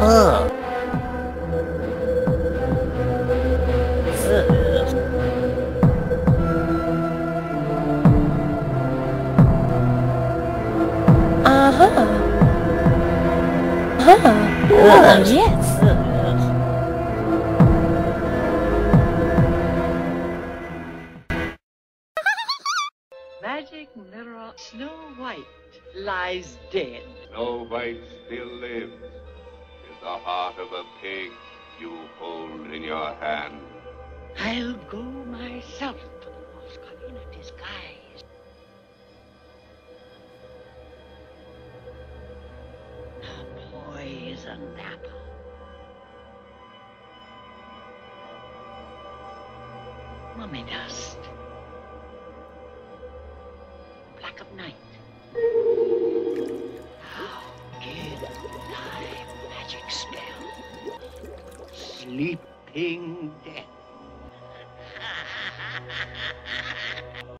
Huh. Oh, oh yes. Magic Snow White lies dead. Snow White still lives. The heart of a pig you hold in your hand. I'll go myself to the Moscow in a disguise. A poison apple. Mummy dust. Black of night. Sleeping death.